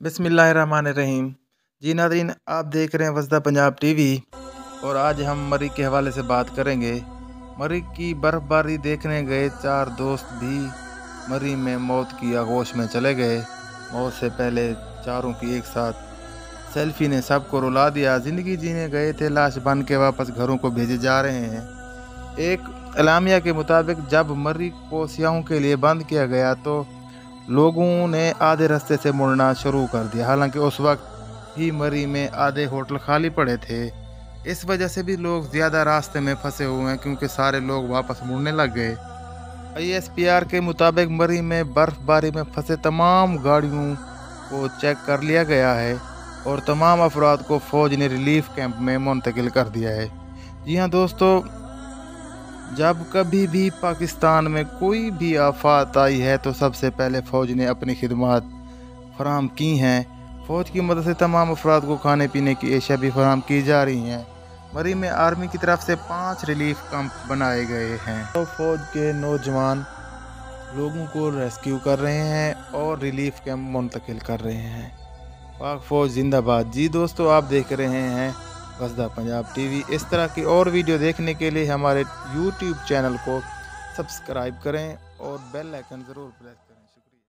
बिसमीम जी नादरीन आप देख रहे हैं वसदा पंजाब टीवी। और आज हम मरी के हवाले से बात करेंगे। मरी की बर्फ़बारी देखने गए चार दोस्त भी मरी में मौत की आगोश में चले गए। मौत से पहले चारों की एक साथ सेल्फी ने सबको रुला दिया। ज़िंदगी जीने गए थे, लाश बन के वापस घरों को भेजे जा रहे हैं। एक अलामिया के मुताबिक, जब मरी को सियाहों के लिए बंद किया गया तो लोगों ने आधे रास्ते से मुड़ना शुरू कर दिया। हालाँकि उस वक्त ही मरी में आधे होटल खाली पड़े थे। इस वजह से भी लोग ज़्यादा रास्ते में फंसे हुए हैं क्योंकि सारे लोग वापस मुड़ने लग गए। आईएसपीआर के मुताबिक मरी में बर्फ़बारी में फंसे तमाम गाड़ियों को चेक कर लिया गया है और तमाम अफराद को फ़ौज ने रिलीफ कैंप में मुंतकिल कर दिया है। जी हाँ दोस्तों जब कभी भी पाकिस्तान में कोई भी आफात आई है तो सबसे पहले फ़ौज ने अपनी खिदमत फराम की हैं। फ़ौज की मदद से तमाम अफराद को खाने पीने की एशिया भी फराम की जा रही हैं। मरी में आर्मी की तरफ़ से पाँच रिलीफ कैंप बनाए गए हैं। तो फ़ौज के नौजवान लोगों को रेस्क्यू कर रहे हैं और रिलीफ कैंप मुंतकिल कर रहे हैं। पाक फ़ौज जिंदाबाद। जी दोस्तों, आप देख रहे हैं वसदा पंजाब टीवी। इस तरह की और वीडियो देखने के लिए हमारे यूट्यूब चैनल को सब्सक्राइब करें और बेल आइकन ज़रूर प्रेस